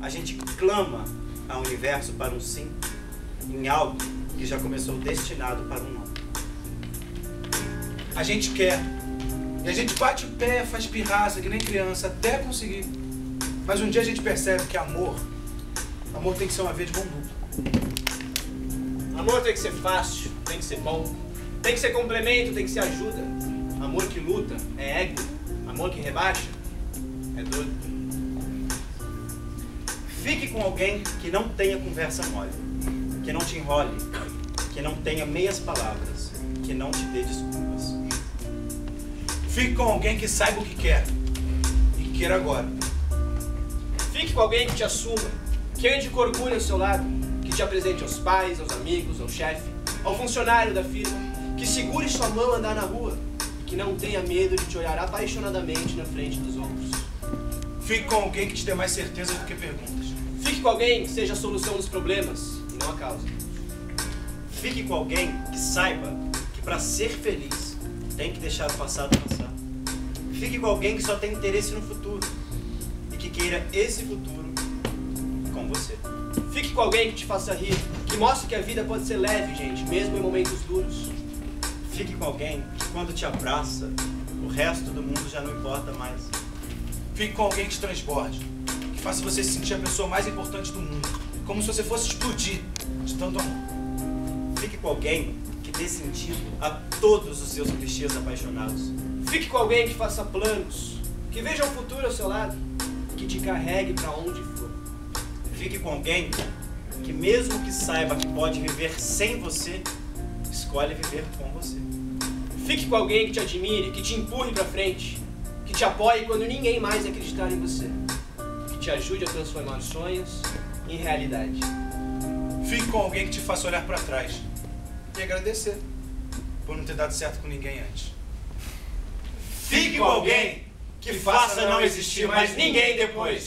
A gente clama ao universo para um sim em algo que já começou destinado para um não. A gente quer. E a gente bate o pé, faz pirraça, que nem criança, até conseguir. Mas um dia a gente percebe que amor, amor tem que ser uma vez de bom duplo. Amor tem que ser fácil, tem que ser bom. Tem que ser complemento, tem que ser ajuda. Amor que luta é ego. Amor que rebaixa é dor. Fique com alguém que não tenha conversa mole, que não te enrole, que não tenha meias palavras, que não te dê desculpas. Fique com alguém que saiba o que quer e queira agora. Fique com alguém que te assuma, que ande com orgulho ao seu lado, que te apresente aos pais, aos amigos, ao chefe, ao funcionário da firma, que segure sua mão andar na rua que não tenha medo de te olhar apaixonadamente na frente dos outros. Fique com alguém que te dê mais certeza do que perguntas. Fique com alguém que seja a solução dos problemas e não a causa. Fique com alguém que saiba que para ser feliz tem que deixar o passado passar. Fique com alguém que só tem interesse no futuro e que queira esse futuro com você. Fique com alguém que te faça rir, que mostre que a vida pode ser leve, gente, mesmo em momentos duros. Fique com alguém que quando te abraça, o resto do mundo já não importa mais. Fique com alguém que te transborde, que faça você se sentir a pessoa mais importante do mundo, como se você fosse explodir de tanto amor. Fique com alguém que dê sentido a todos os seus clichês apaixonados. Fique com alguém que faça planos, que veja o futuro ao seu lado que te carregue para onde for. Fique com alguém que, mesmo que saiba que pode viver sem você, escolhe viver com você. Fique com alguém que te admire, que te empurre para frente, que te apoie quando ninguém mais acreditar em você, que te ajude a transformar sonhos em realidade. Fique com alguém que te faça olhar para trás e agradecer por não ter dado certo com ninguém antes. Fique com alguém que faça não existir mais ninguém depois.